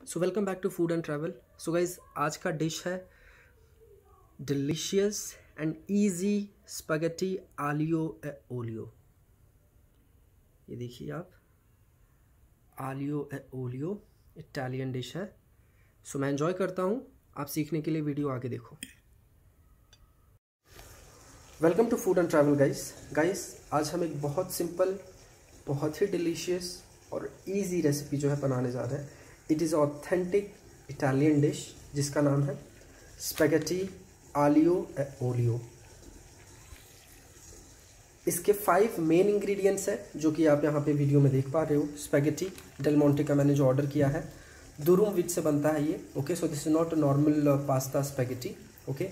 So welcome back to food and travel so guys आज का dish है delicious and easy spaghetti aglio e olio. ये देखिए आप। Aglio e olio Italian dish है। So so, मैं इन्जॉय करता हूँ। आप सीखने के लिए वीडियो आगे देखो। Welcome to food and travel guys guys आज हम एक बहुत सिंपल बहुत ही डिलीशियस और इजी रेसिपी जो है बनाने जा रहे हैं। It is authentic Italian dish जिसका नाम है स्पेगेटी आलियो ओलियो इसके फाइव मेन इंग्रेडिएंट्स हैं जो कि आप यहाँ पे वीडियो में देख पा रहे हो. स्पेगेटी डेलमोंटे का मैंने जो ऑर्डर किया है दुरुम विच से बनता है ये. Okay so this is not normal pasta spaghetti okay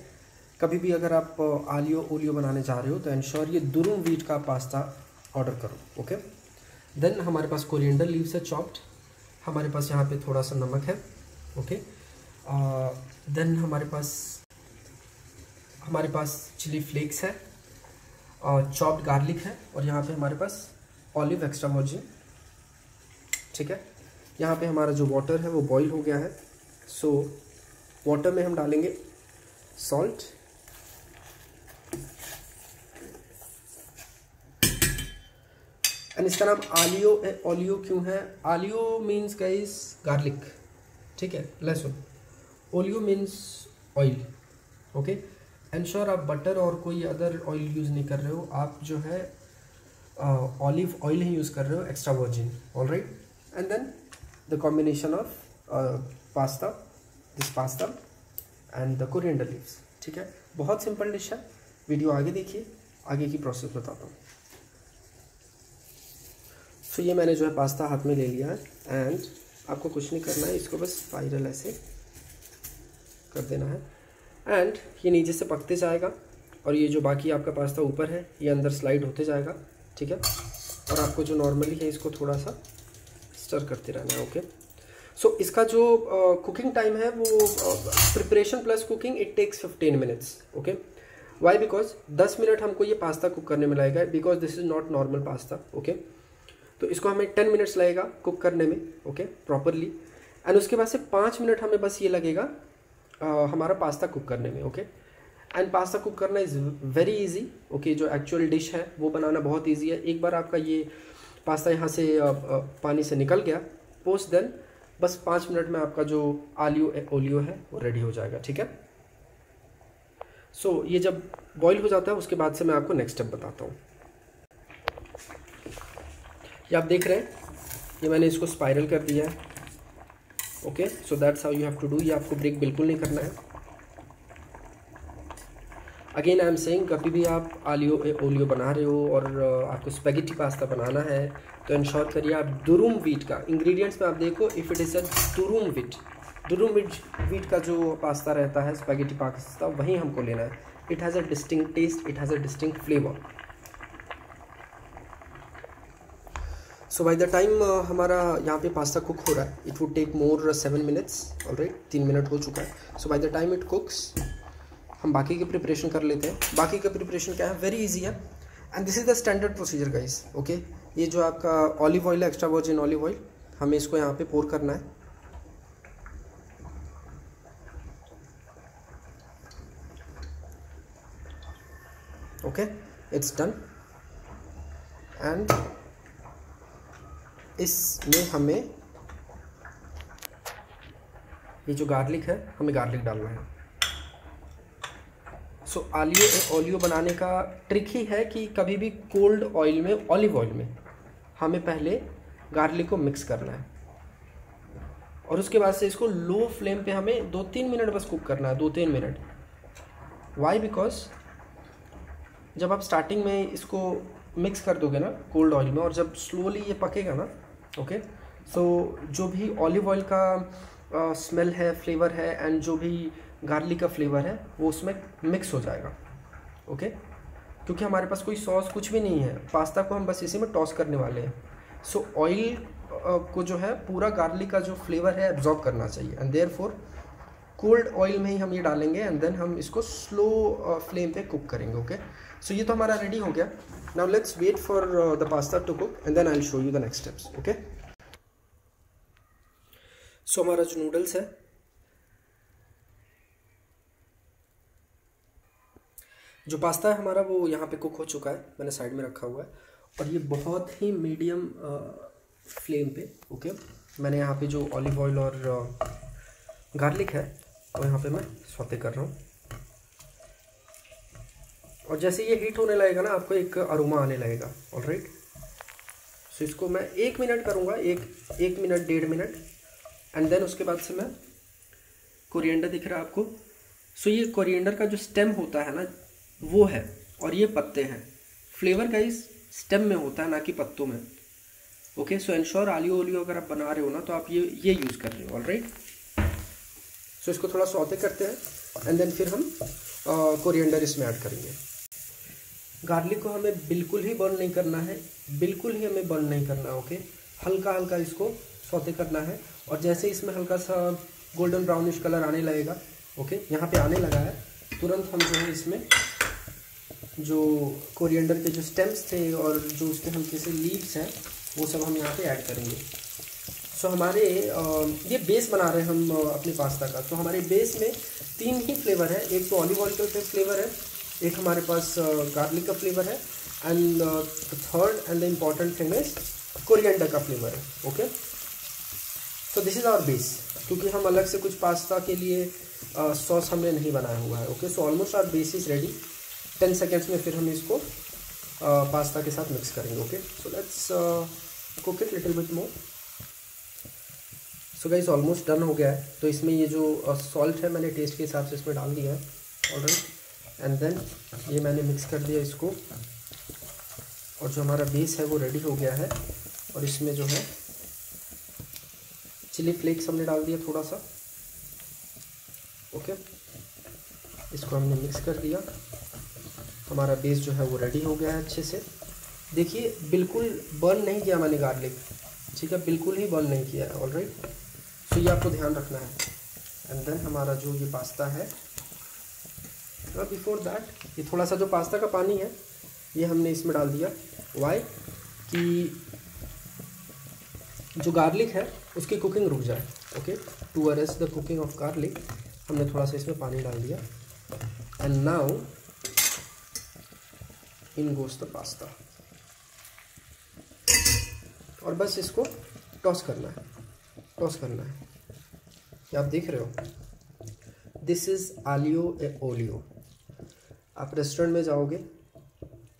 कभी भी अगर आप आलियो uh, ओलियो बनाने जा रहे हो तो एंश्योर ये दुरुम वीट का पास्ता ऑर्डर करो. ओके देन हमारे पास कोरिएंडर लीव्स है चॉप्ड हमारे पास यहाँ पे थोड़ा सा नमक है ओके? देन हमारे पास हमारे पास चिली फ्लेक्स है और चॉप्ड गार्लिक है और यहाँ पे हमारे पास ऑलिव एक्स्ट्रा वर्जिन ठीक है? यहाँ पे हमारा जो वाटर है वो बॉईल हो गया है सो so, वाटर में हम डालेंगे सॉल्ट एंड इसका नाम आलियो ओलियो क्यों है? आलियो मीन्स गाइस गार्लिक ठीक है? लहसुन. Olio means oil okay ensure आप बटर और कोई अदर ऑयल यूज़ नहीं कर रहे हो. आप जो है ऑलिव uh, ऑयल ही यूज़ कर रहे हो extra virgin all right and then the combination of pasta this pasta and the coriander leaves ठीक है? बहुत सिंपल डिश है. वीडियो आगे देखिए. आगे की प्रोसेस बताता हूँ. सो ये मैंने जो है पास्ता हाथ में ले लिया है एंड आपको कुछ नहीं करना है इसको बस स्पाइरल ऐसे कर देना है। एंड ये नीचे से पकते जाएगा और ये जो बाकी आपका पास्ता ऊपर है ये अंदर स्लाइड होते जाएगा ठीक है? और आपको जो नॉर्मली है इसको थोड़ा सा स्टर करते रहना है ओके सो so, इसका जो कुकिंग uh, टाइम है वो preparation plus cooking it takes fifteen minutes okay why because दस मिनट हमको ये पास्ता कुक करने में लगेगा because this is not normal pasta okay तो इसको हमें टेन मिनट्स लगेगा कुक करने में ओके प्रॉपरली एंड उसके बाद से पाँच मिनट हमें बस ये लगेगा आ, हमारा पास्ता कुक करने में ओके एंड पास्ता कुक करना इज़ वेरी इजी ओके जो एक्चुअल डिश है वो बनाना बहुत ईजी है. एक बार आपका ये पास्ता यहाँ से आ, आ, पानी से निकल गया पोस्ट देन बस पाँच मिनट में आपका जो आलियो ओलियो है वो रेडी हो जाएगा ठीक है? सो so, ये जब बॉईल हो जाता है उसके बाद से मैं आपको नेक्स्ट स्टेप बताता हूँ. ये आप देख रहे हैं। ये मैंने इसको स्पाइरल कर दिया है। Okay so that's how you have to do ये आपको ब्रेक बिल्कुल नहीं करना है। अगेन आई एम सेइंग कभी भी आप आलियो ओलियो बना रहे हो और आपको स्पेगेटी पास्ता बनाना है तो इंश्योर करिए आप दुरुम वीट का। इंग्रेडिएंट्स में आप देखो if it is a durum wheat durum wheat wheat का जो पास्ता रहता है स्पेगेटी पास्ता वही हमको लेना है। It has a distinct taste it has a distinct flavour so by the time हमारा यहाँ पे पास्ता कुक हो रहा है it would take more seven minutes alright तीन मिनट हो चुका है। So by the time it cooks हम बाकी की प्रिपरेशन कर लेते हैं। बाकी का प्रिपरेशन क्या है? वेरी इजी है। And this is the standard procedure guys okay ये जो आपका ऑलिव ऑयल है एक्स्ट्रा वर्जिन ऑलिव ऑयल हमें इसको यहाँ पे पोर करना है। ओके इट्स डन एंड इसमें हमें ये जो गार्लिक है, हमें गार्लिक डालना है। सो आलियो ओलियो बनाने का ट्रिक ही है कि कभी भी कोल्ड ऑयल में ऑलिव ऑयल में हमें पहले गार्लिक को मिक्स करना है। और उसके बाद से इसको लो फ्लेम पे हमें दो तीन मिनट बस कुक करना है दो तीन मिनट वाई बिकॉज़ जब आप स्टार्टिंग में इसको मिक्स कर दोगे ना कोल्ड ऑयल में और जब स्लोली ये पकेगा ना ओके सो जो भी ऑलिव ऑयल का स्मेल है फ्लेवर है एंड जो भी गार्लिक का फ्लेवर है वो उसमें मिक्स हो जाएगा। Okay okay? क्योंकि हमारे पास कोई सॉस कुछ भी नहीं है। पास्ता को हम बस इसी में टॉस करने वाले हैं। सो so, ऑयल को जो है पूरा गार्लिक का जो फ्लेवर है एब्जॉर्ब करना चाहिए। And therefore cold oil में ही हम ये डालेंगे एंड देन हम इसको स्लो फ्लेम पे कुक करेंगे। ओके सो ये तो हमारा रेडी हो गया। Now let's wait for uh, the pasta to cook and then I'll show you the next steps okay? सो हमारा जो नूडल्स है जो पास्ता है हमारा वो यहाँ पे कुक हो चुका है मैंने साइड में रखा हुआ है और ये बहुत ही मीडियम फ्लेम पे ओके मैंने यहाँ पे जो ऑलिव ऑयल और गार्लिक है वो यहाँ पे मैं सौते कर रहा हूँ। और जैसे ये हीट होने लगेगा ना, आपको एक अरोमा आने लगेगा ऑल राइट सो इसको मैं एक मिनट करूँगा, एक एक मिनट डेढ़ मिनट एंड देन उसके बाद से मैं कोरिएंडर दिख रहा है आपको। सो ये कोरिएंडर का जो स्टेम होता है ना, वो है, और ये पत्ते हैं। फ्लेवर का इस स्टेम में होता है, ना कि पत्तों में। Okay so ensure aglio olio अगर आप बना रहे हो ना तो आप ये ये यूज़ कर रहे हो ऑल राइट सो इसको थोड़ा सौते करते हैं एंड देन फिर हम कोरिएंडर इसमें ऐड करेंगे। गार्लिक को हमें बिल्कुल ही बर्न नहीं करना है, बिल्कुल ही हमें बर्न नहीं करना ओके हल्का हल्का इसको सौते करना है, और जैसे इसमें हल्का सा गोल्डन ब्राउनिश कलर आने लगेगा ओके यहाँ पे आने लगा है, तुरंत हम जो है इसमें जो कोरिएंडर के जो स्टेम्स थे और जो उसके हल्के से लीव्स हैं, वो सब हम यहाँ पे ऐड करेंगे। सो हमारे ये बेस बना रहे हैं हम अपने पास्ता का। तो हमारे बेस में तीन ही फ्लेवर है। एक तो ऑलिव ऑयल का फ्लेवर है एक हमारे पास गार्लिक का फ्लेवर है and third and the important thing is coriander का फ्लेवर है okay so this is our base क्योंकि हम अलग से कुछ पास्ता के लिए सॉस uh, हमने नहीं बनाया हुआ है okay so almost our base is ready ten seconds में फिर हम इसको पास्ता के साथ मिक्स करेंगे okay so let's cook it little bit more so guys almost done हो गया है। तो इसमें ये जो सॉल्ट uh, है मैंने टेस्ट के हिसाब से इसमें डाल दिया है ऑलरेडी एंड देन ये मैंने मिक्स कर दिया इसको। और जो हमारा बेस है, वो रेडी हो गया है। और इसमें जो है चिली फ्लेक्स हमने डाल दिया थोड़ा सा ओके इसको हमने मिक्स कर दिया। हमारा बेस जो है, वो रेडी हो गया है अच्छे से। देखिए, बिल्कुल बर्न नहीं किया मैंने गार्लिक ठीक है? बिल्कुल ही बर्न नहीं किया है ऑल राइट सो ये आपको ध्यान रखना है। एंड देन हमारा जो ये पास्ता है बिफोर दैट ये थोड़ा सा जो पास्ता का पानी है, ये हमने इसमें डाल दिया। वाई कि जो गार्लिक है, उसकी कुकिंग रुक जाए okay to arrest the cooking of garlic हमने थोड़ा सा इसमें पानी डाल दिया। And now in goes the pasta और बस इसको टॉस करना है टॉस करना है। आप देख रहे हो। This is aglio e olio. आप रेस्टोरेंट में जाओगे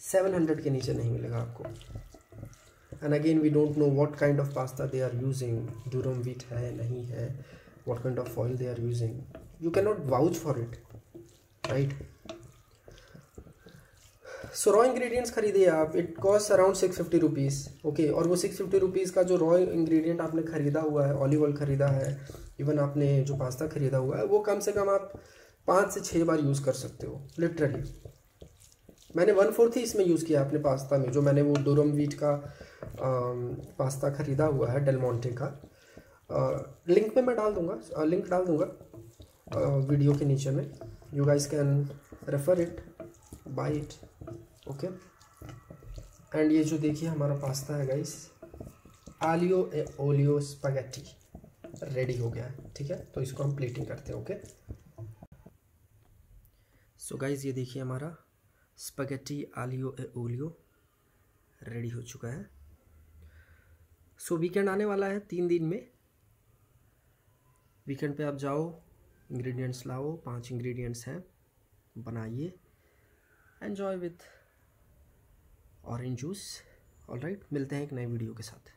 सेवन हंड्रेड के नीचे नहीं मिलेगा आपको। And again we don't know what kind of pasta they are using durum wheat है, नहीं है what kind of oil they are using you can not vouch for it right so raw ingredients खरीदिए आप it cost around six fifty rupees okay और वो six fifty rupees का जो raw ingredient आपने ख़रीदा हुआ है ऑलिव ऑयल ख़रीदा है इवन आपने जो पास्ता ख़रीदा हुआ है, वो कम से कम आप पाँच से छः बार यूज़ कर सकते हो लिटरली मैंने वन फोर्थ ही इसमें यूज़ किया अपने पास्ता में जो मैंने वो डोरम वीट का आ, पास्ता ख़रीदा हुआ है डेलमोंटे का। आ, लिंक में मैं डाल दूँगा लिंक डाल दूँगा वीडियो के नीचे में। You guys can refer it by it okay and ये जो देखिए हमारा पास्ता है guys aglio e olio spaghetti ready हो गया है ठीक है? तो इसको हम प्लेटिंग करते हैं ओके सो so गाइज़ ये देखिए हमारा spaghetti aglio e olio ready हो चुका है। सो so, वीकेंड आने वाला है तीन दिन में। वीकेंड पे आप जाओ इंग्रेडिएंट्स लाओ पाँच इंग्रेडिएंट्स हैं बनाइए। Enjoy with orange juice all right मिलते हैं एक नए वीडियो के साथ।